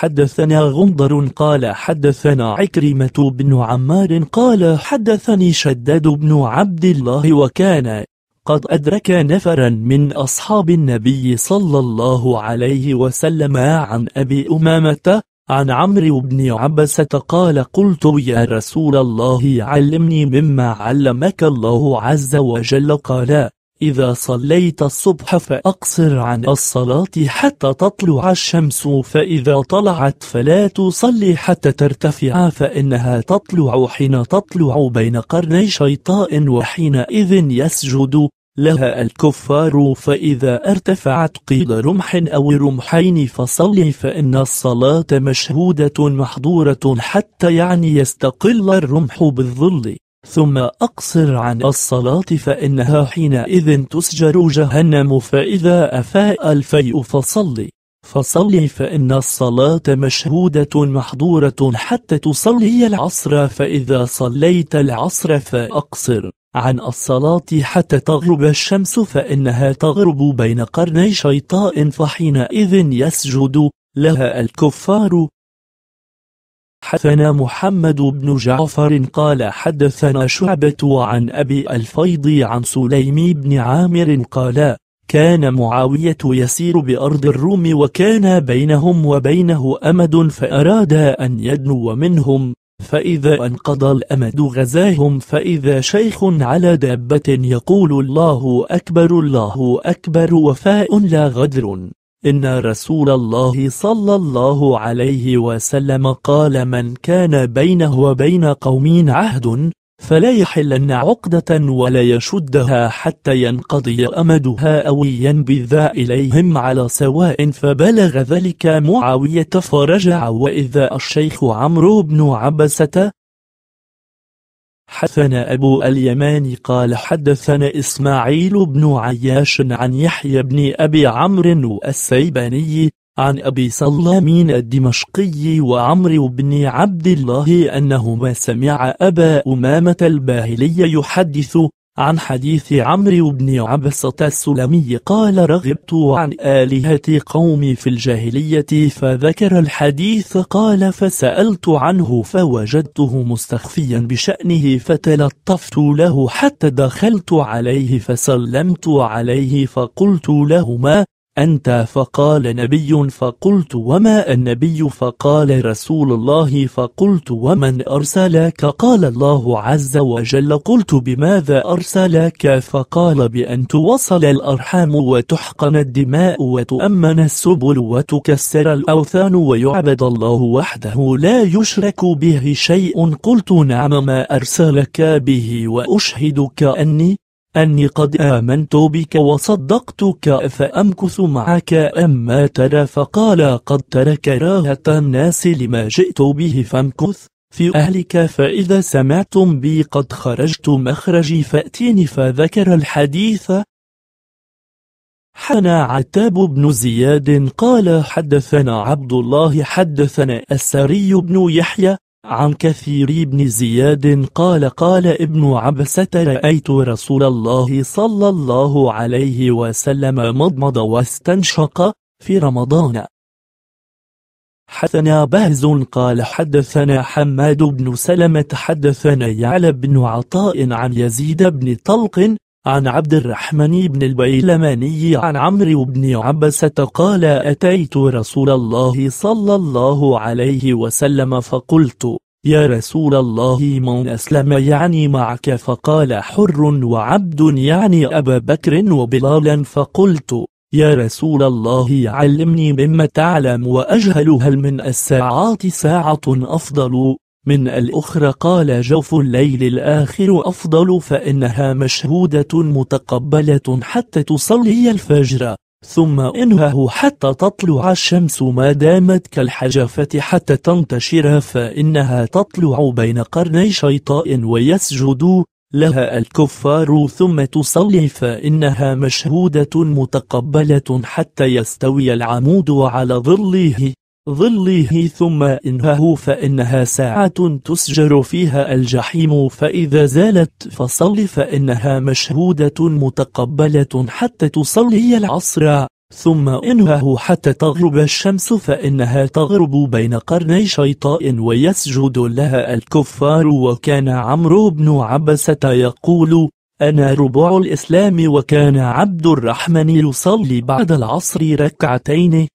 حدثنا غندر قال حدثنا عكرمة بن عمار قال حدثني شداد بن عبد الله وكان قد أدرك نفرا من أصحاب النبي صلى الله عليه وسلم عن أبي أمامة عن عمرو بن عبسة قال قلت يا رسول الله علمني مما علمك الله عز وجل قال إذا صليت الصبح فأقصر عن الصلاة حتى تطلع الشمس فإذا طلعت فلا تصلي حتى ترتفع فإنها تطلع حين تطلع بين قرني شيطاء وحينئذ يسجد لها الكفار فإذا ارتفعت قيل رمح أو رمحين فصل فإن الصلاة مشهودة محضورة حتى يعني يستقل الرمح بالظل. ثم أقصر عن الصلاة فإنها حينئذ تسجر جهنم فإذا أفاء الفيء فصل. فصل فإن الصلاة مشهودة محضورة حتى تصلي العصر فإذا صليت العصر فأقصر عن الصلاة حتى تغرب الشمس فإنها تغرب بين قرني شيطاء فحينئذ يسجد لها الكفار. حدثنا محمد بن جعفر قال حدثنا شعبة عن أبي الفيض عن سليم بن عامر قال كان معاوية يسير بأرض الروم وكان بينهم وبينه أمد فأراد أن يدنو منهم فإذا انقضى الأمد غزاهم فإذا شيخ على دابة يقول الله أكبر الله أكبر وفاء لا غدر. إن رسول الله صلى الله عليه وسلم قال من كان بينه وبين قوم عهد فلا يحلن عقدة ولا يشدها حتى ينقضي أمدها أو ينبذ إليهم على سواء فبلغ ذلك معاوية فرجع وإذا الشيخ عمرو بن عبسة حدثنا أبو اليمان قال حدثنا إسماعيل بن عياش عن يحيى بن أبي عمرو السيباني عن أبي سلامين الدمشقي وعمر بن عبد الله أنهما سمع أبا أمامة الباهلي يحدث عن حديث عمرو بن عبسة السلمي قال رغبت عن آلهة قومي في الجاهلية فذكر الحديث قال فسألت عنه فوجدته مستخفيا بشأنه فتلطفت له حتى دخلت عليه فسلمت عليه فقلت له ما أنت فقال نبي فقلت وما النبي فقال رسول الله فقلت ومن أرسلك قال الله عز وجل قلت بماذا أرسلك فقال بأن توصل الأرحام وتحقن الدماء وتؤمن السبل وتكسر الأوثان ويعبد الله وحده لا يشرك به شيء قلت نعم ما أرسلك به وأشهدك أني أني قد آمنت بك وصدقتك فأمكث معك أما ترى فقال قد ترى كراهة الناس لما جئت به فامكث في أهلك فإذا سمعتم بي قد خرجت مخرجي فأتيني فذكر الحديث. حنا عتاب بن زياد قال حدثنا عبد الله حدثنا السري بن يحيى عن كثير بن زياد قال قال ابن عبسة رأيت رسول الله صلى الله عليه وسلم مضمض واستنشق في رمضان. حدثنا بهز قال حدثنا حماد بن سلمة حدثنا يعلى بن عطاء عن يزيد بن طلق عن عبد الرحمن بن البيلماني عن عمرو بن عبسة قال أتيت رسول الله صلى الله عليه وسلم فقلت يا رسول الله من أسلم يعني معك؟ فقال حر وعبد يعني أبا بكر وبلالا فقلت يا رسول الله علمني مما تعلم وأجهل هل من الساعات ساعة أفضل؟ من الأخرى قال جوف الليل الآخر أفضل فإنها مشهودة متقبلة حتى تصلي الفجر. ثم انهه حتى تطلع الشمس ما دامت كالحجفة حتى تنتشر فإنها تطلع بين قرني شيطاء ويسجد لها الكفار ثم تصلي فإنها مشهودة متقبلة حتى يستوي العمود على ظله. ظله ثم إنهه فإنها ساعة تسجر فيها الجحيم فإذا زالت فصل فإنها مشهودة متقبلة حتى تصلي العصر. ثم انهه حتى تغرب الشمس فإنها تغرب بين قرني شيطاء ويسجد لها الكفار. وكان عمرو بن عبسة يقول أنا ربع الإسلام وكان عبد الرحمن يصلي بعد العصر ركعتين.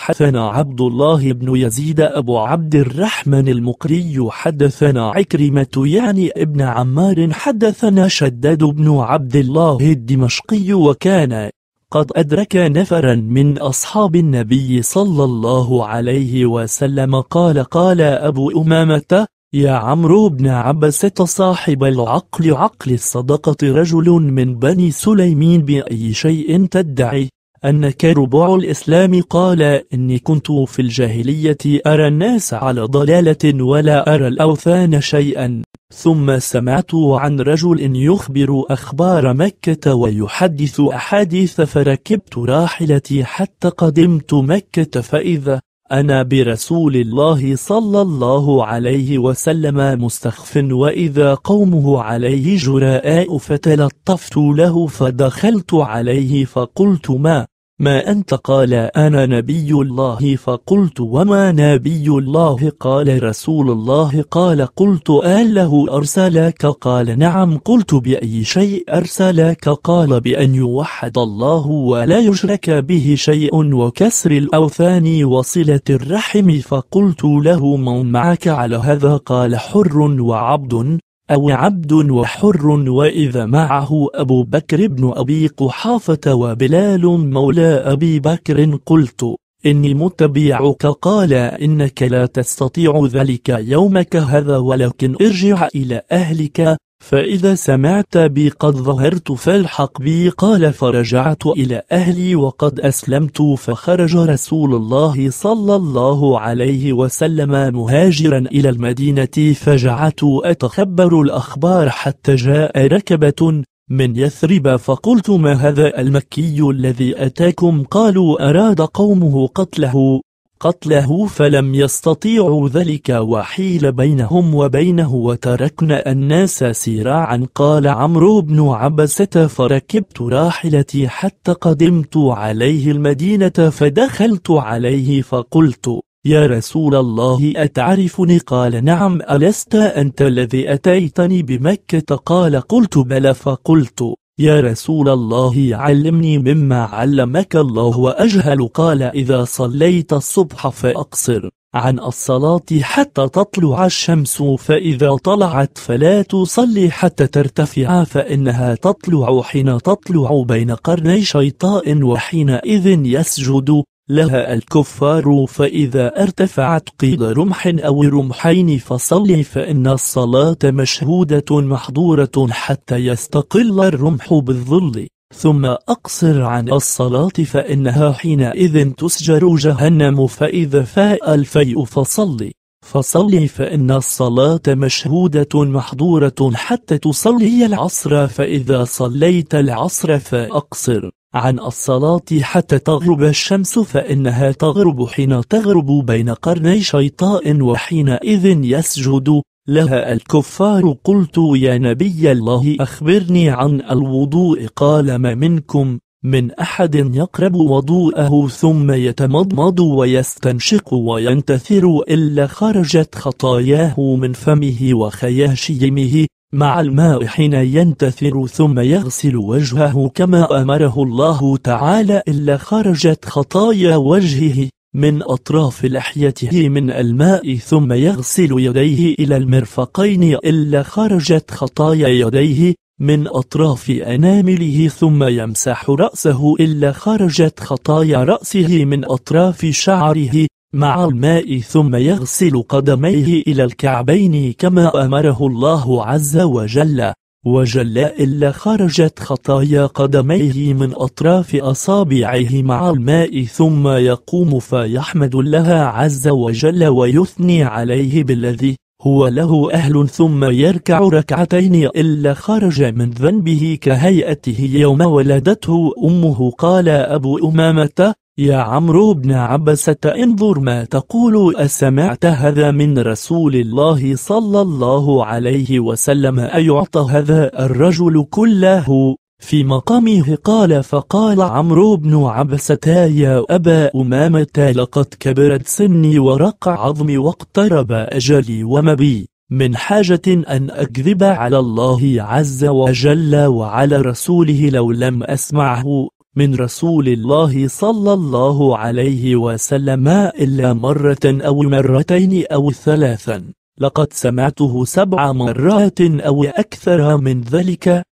حدثنا عبد الله بن يزيد أبو عبد الرحمن المقري حدثنا عكرمة يعني ابن عمار حدثنا شداد بن عبد الله الدمشقي وكان قد أدرك نفرا من أصحاب النبي صلى الله عليه وسلم قال قال أبو أمامة يا عمرو بن عبسة صاحب العقل عقل الصدقة رجل من بني سليمين بأي شيء تدعي أنك ربع الإسلام قال إني كنت في الجاهلية أرى الناس على ضلالة ولا أرى الأوثان شيئا. ثم سمعت عن رجل يخبر أخبار مكة ويحدث أحاديث فركبت راحلتي حتى قدمت مكة فإذا أنا برسول الله صلى الله عليه وسلم مستخف وإذا قومه عليه جراء فتلطفت له فدخلت عليه فقلت ما ما أنت قال أنا نبي الله فقلت وما نبي الله قال رسول الله قال قلت آل له أرسلك قال نعم قلت بأي شيء أرسلك قال بأن يوحد الله ولا يشرك به شيء وكسر الأوثان وصلة الرحم فقلت له من معك على هذا قال حر وعبد أو عبد وحر وإذا معه أبو بكر بن أبي قحافة وبلال مولى أبي بكر قلت إني متبعك. قال إنك لا تستطيع ذلك يومك هذا ولكن ارجع إلى أهلك. فإذا سمعت بي قد ظهرت فالحق بي قال فرجعت إلى أهلي وقد أسلمت فخرج رسول الله صلى الله عليه وسلم مهاجرا إلى المدينة فجعت أتخبر الأخبار حتى جاء ركبة من يثرب فقلت ما هذا المكي الذي أتاكم؟ قالوا أراد قومه قتله. قتله فلم يستطيعوا ذلك وحيل بينهم وبينه وتركنا الناس سراعا. قال عمرو بن عبسة فركبت راحلتي حتى قدمت عليه المدينة فدخلت عليه فقلت يا رسول الله أتعرفني قال نعم ألست أنت الذي أتيتني بمكة قال قلت بلى فقلت يا رسول الله علمني مما علمك الله وأجهل. قال إذا صليت الصبح فأقصر عن الصلاة حتى تطلع الشمس فإذا طلعت فلا تصلي حتى ترتفع فإنها تطلع حين تطلع بين قرني شيطاء وحينئذ يسجد. لها الكفار فإذا ارتفعت قيد رمح أو رمحين فصل فإن الصلاة مشهودة محضورة حتى يستقل الرمح بالظل. ثم أقصر عن الصلاة فإنها حينئذ تسجر جهنم فإذا فاء الفيء فصل. فصل فإن الصلاة مشهودة محضورة حتى تصلي العصر فإذا صليت العصر فأقصر. عن الصلاة حتى تغرب الشمس فإنها تغرب حين تغرب بين قرني شيطاء وحينئذ يسجد لها الكفار. قلت يا نبي الله أخبرني عن الوضوء. قال ما منكم من أحد يقرب وضوءه ثم يتمضمض ويستنشق وينتثر إلا خرجت خطاياه من فمه وخياشيمه. مع الماء حين ينتثر ثم يغسل وجهه كما أمره الله تعالى إلا خرجت خطايا وجهه من أطراف لحيته من الماء ثم يغسل يديه إلى المرفقين إلا خرجت خطايا يديه من أطراف أنامله ثم يمسح رأسه إلا خرجت خطايا رأسه من أطراف شعره مع الماء ثم يغسل قدميه إلى الكعبين كما أمره الله عز وجل. وجل إلا خرجت خطايا قدميه من أطراف أصابعه مع الماء ثم يقوم فيحمد الله عز وجل ويثني عليه بالذي هو له أهل ثم يركع ركعتين إلا خرج من ذنبه كهيئته يوم ولدته أمه. قال أبو أمامة يا عمرو بن عبسة انظر ما تقول أسمعت هذا من رسول الله صلى الله عليه وسلم أيعطى هذا الرجل كله في مقامه؟ قال فقال عمرو بن عبسة يا أبا أمامة لقد كبرت سني ورق عظمي واقترب أجلي ومبي من حاجة أن أكذب على الله عز وجل وعلى رسوله لو لم أسمعه. من رسول الله صلى الله عليه وسلم إلا مرة أو مرتين أو ثلاثا. لقد سمعته سبع مرات أو أكثر من ذلك.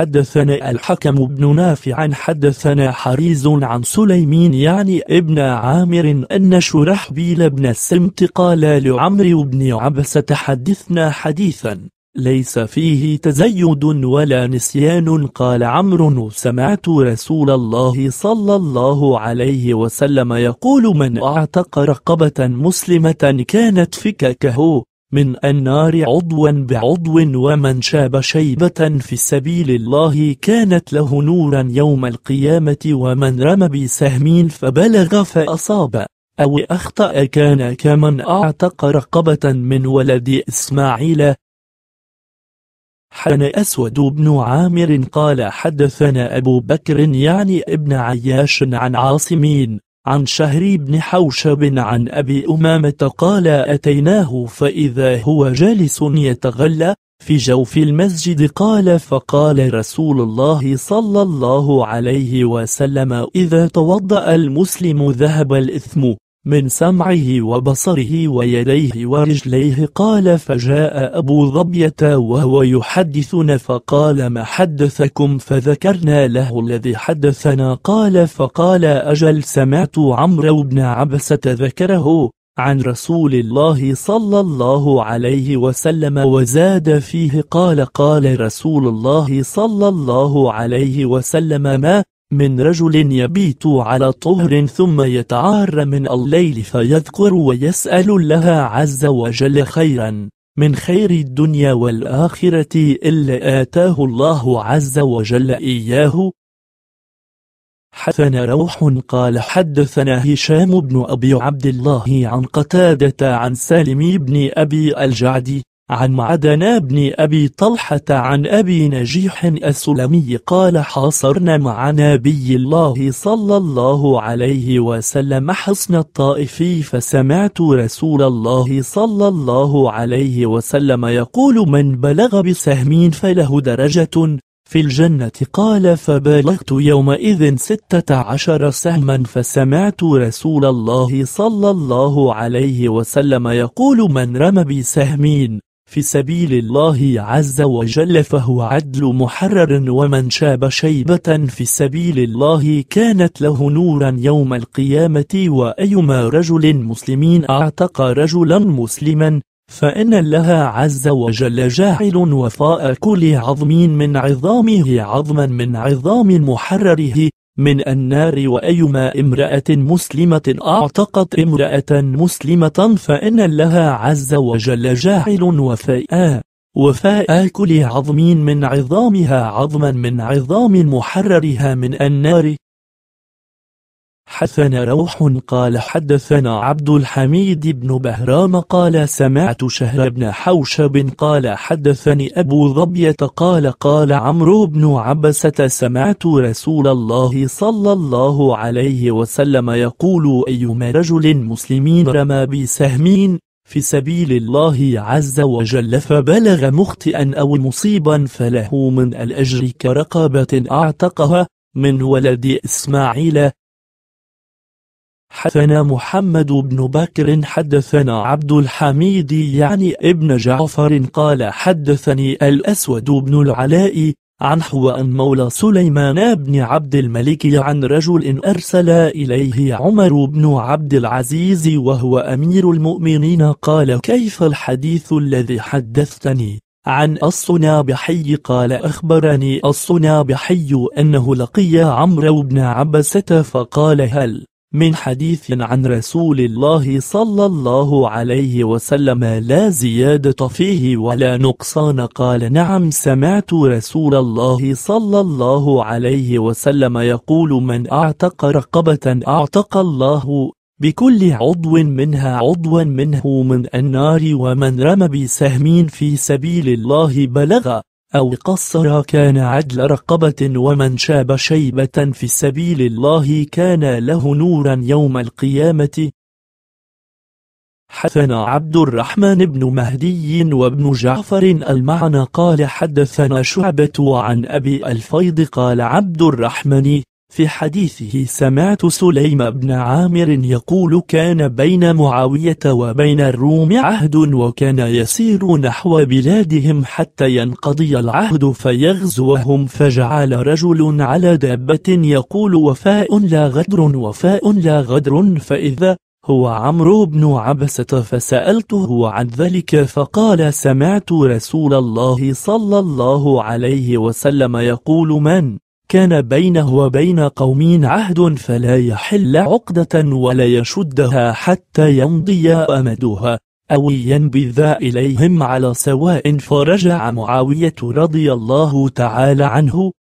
حدثنا الحكم بن نافع حدثنا حريز عن سليمين يعني ابن عامر أن شرحبيل بن السمت قال لعمر بن عبسة حدثنا حديثا. ليس فيه تزيد ولا نسيان قال عمرو سمعت رسول الله صلى الله عليه وسلم يقول من أعتق رقبة مسلمة كانت فككه من النار عضوا بعضو ومن شاب شيبة في سبيل الله كانت له نورا يوم القيامة ومن رمى بسهم فبلغ فأصاب أو أخطأ كان كمن أعتق رقبة من ولد إسماعيل حن أسود بن عامر قال حدثنا أبو بكر يعني ابن عياش عن عاصمين عن شهر بن حوشب عن أبي أمامة قال أتيناه فإذا هو جالس يتغلى في جوف المسجد قال فقال رسول الله صلى الله عليه وسلم إذا توضأ المسلم ذهب الإثم من سمعه وبصره ويديه ورجليه قال فجاء أبو ظبية وهو يحدثنا فقال ما حدثكم؟ فذكرنا له الذي حدثنا قال فقال أجل سمعت عمرو بن عبسة ذكره عن رسول الله صلى الله عليه وسلم وزاد فيه قال قال رسول الله صلى الله عليه وسلم ما من رجل يبيت على طهر ثم يتعار من الليل فيذكر ويسأل الله عز وجل خيرا من خير الدنيا والآخرة إلا آتاه الله عز وجل إياه. حفن روح قال حدثنا هشام بن أبي عبد الله عن قتادة عن سالم بن أبي الجعد عن معدنا بن أبي طلحة عن أبي نجيح السلمي قال حاصرنا مع نبي الله صلى الله عليه وسلم حصن الطائف فسمعت رسول الله صلى الله عليه وسلم يقول من بلغ بسهم فله درجة في الجنة قال فبلغت يومئذ ستة عشر سهما فسمعت رسول الله صلى الله عليه وسلم يقول من رمى بسهمين في سبيل الله عز وجل فهو عدل محرر ومن شاب شيبة في سبيل الله كانت له نورا يوم القيامة وأيما رجل مسلمين أعتق رجلا مسلما فإن الله عز وجل جاعل وفاء كل عظم من عظامه عظما من عظام محرره. من النار وأيما امرأة مسلمة أعتقت امرأة مسلمة فإن لها عز وجل جاعل وفاء وفاء كل عظم من عظامها عظما من عظام محررها من النار. حسن روح قال حدثنا عبد الحميد بن بهرام قال سمعت شهر بن حوشب قال حدثني أبو ظبية قال قال عمرو بن عبسة سمعت رسول الله صلى الله عليه وسلم يقول أيما رجل مسلمين رمى بسهمين في سبيل الله عز وجل فبلغ مخطئا أو مصيبا فله من الأجر كرقابة أعتقها من ولد إسماعيل حدثنا محمد بن بكر حدثنا عبد الحميد يعني ابن جعفر قال حدثني الأسود بن العلاء عن حوان مولى سليمان بن عبد الملك عن رجل أرسل إليه عمر بن عبد العزيز وهو أمير المؤمنين قال كيف الحديث الذي حدثتني عن الصنابحي قال أخبرني الصنابحي أنه لقي عمرو بن عبسة فقال هل من حديث عن رسول الله صلى الله عليه وسلم لا زيادة فيه ولا نقصان. قال نعم سمعت رسول الله صلى الله عليه وسلم يقول من أعتق رقبة أعتق الله بكل عضو منها عضوا منه من النار ومن رمى بسهم في سبيل الله بلغ أو قصر كان عدل رقبة ومن شاب شيبة في سبيل الله كان له نورا يوم القيامة. حدثنا عبد الرحمن بن مهدي وابن جعفر المعنى قال حدثنا شعبة عن أبي الفيض قال عبد الرحمن في حديثه سمعت سليم بن عامر يقول كان بين معاوية وبين الروم عهد وكان يسير نحو بلادهم حتى ينقضي العهد فيغزوهم فجعل رجل على دابة يقول وفاء لا غدر وفاء لا غدر فإذا هو عمرو بن عبسة فسألته عن ذلك فقال سمعت رسول الله صلى الله عليه وسلم يقول من؟ كان بينه وبين قوم عهد فلا يحل عقدة ولا يشدها حتى يمضي أمدها أو ينبذ إليهم على سواء فرجع معاوية رضي الله تعالى عنه.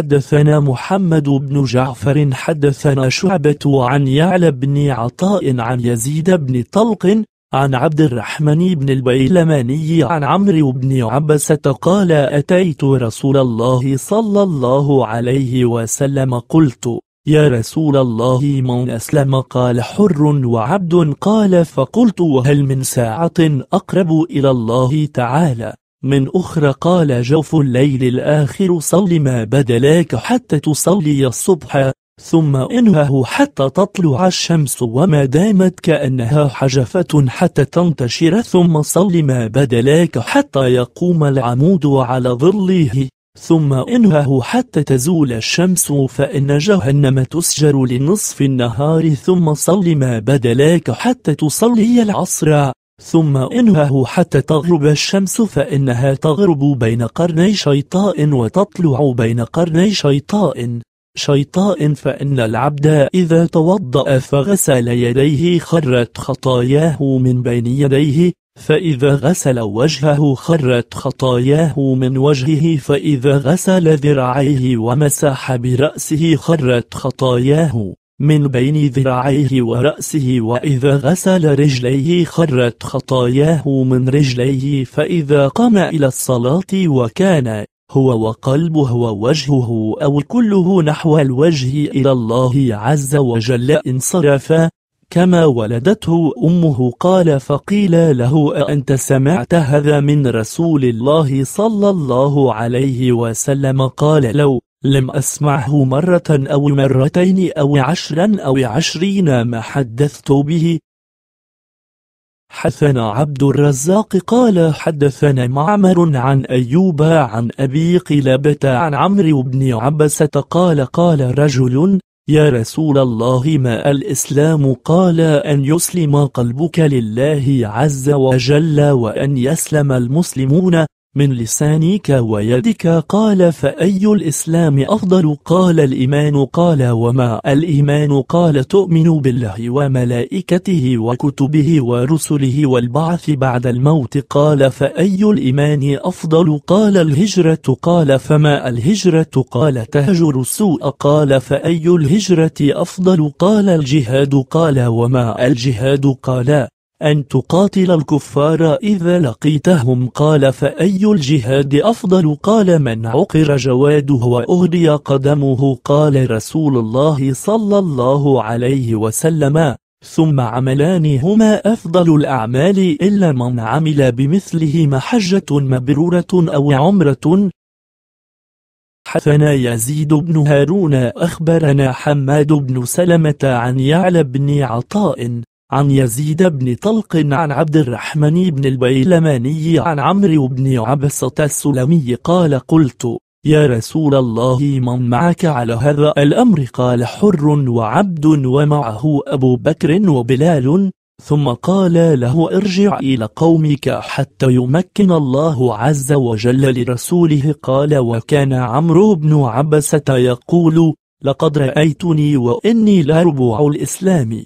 حدثنا محمد بن جعفر حدثنا شعبة عن يعلى بن عطاء عن يزيد بن طلق عن عبد الرحمن بن البيلماني عن عمرو بن عبسة قال أتيت رسول الله صلى الله عليه وسلم قلت يا رسول الله من أسلم قال حر وعبد قال فقلت وهل من ساعة أقرب إلى الله تعالى من أخرى قال جوف الليل الآخر صل ما بدلاك حتى تصلي الصبح. ثم إنهه حتى تطلع الشمس وما دامت كأنها حجفة حتى تنتشر ثم صل ما بدلاك حتى يقوم العمود على ظله. ثم إنهه حتى تزول الشمس فإن جهنم تسجر لنصف النهار ثم صل ما بدلاك حتى تصلي العصر. ثم إنهه حتى تغرب الشمس فإنها تغرب بين قرني شيطاء وتطلع بين قرني شيطاء. شيطاء فإن العبد إذا توضأ فغسل يديه خرت خطاياه من بين يديه فإذا غسل وجهه خرت خطاياه من وجهه فإذا غسل ذراعيه ومسح برأسه خرت خطاياه من بين ذراعيه ورأسه وإذا غسل رجليه خرت خطاياه من رجليه فإذا قام إلى الصلاة وكان هو وقلبه ووجهه أو كله نحو الوجه إلى الله عز وجل انصرفا كما ولدته أمه قال فقيل له أنت سمعت هذا من رسول الله صلى الله عليه وسلم؟ قال لو لم أسمعه مرة أو مرتين أو عشرا أو عشرين ما حدثت به حدثنا عبد الرزاق قال حدثنا معمر عن أيوب عن أبي قلبة عن عمرو بن عبسة قال قال رجل يا رسول الله ما الإسلام؟ قال أن يسلم قلبك لله عز وجل وأن يسلم المسلمون من لسانك ويدك قال فأي الإسلام أفضل؟ قال الإيمان قال وما الإيمان؟ قال تؤمن بالله وملائكته وكتبه ورسله والبعث بعد الموت؟ قال فأي الإيمان أفضل؟ قال الهجرة. قال فما الهجرة؟ قال تهجر السوء؟ قال فأي الهجرة أفضل؟ قال الجهاد. قال وما الجهاد؟ قال أن تقاتل الكفار إذا لقيتهم. قال فأي الجهاد أفضل؟ قال من عقر جواده وأهدي قدمه. قال رسول الله صلى الله عليه وسلم ثم عملان هما أفضل الأعمال إلا من عمل بمثله محجة مبرورة أو عمرة. حفنا يزيد بن هارون أخبرنا حماد بن سلمة عن يعلى بن عطاء. عن يزيد بن طلق عن عبد الرحمن بن البيلماني عن عمرو بن عبسة السلمي قال قلت يا رسول الله من معك على هذا الأمر؟ قال حر وعبد ومعه أبو بكر وبلال. ثم قال له ارجع إلى قومك حتى يمكن الله عز وجل لرسوله. قال وكان عمرو بن عبسة يقول لقد رأيتني وإني لربع الإسلام.